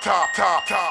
top, top, top.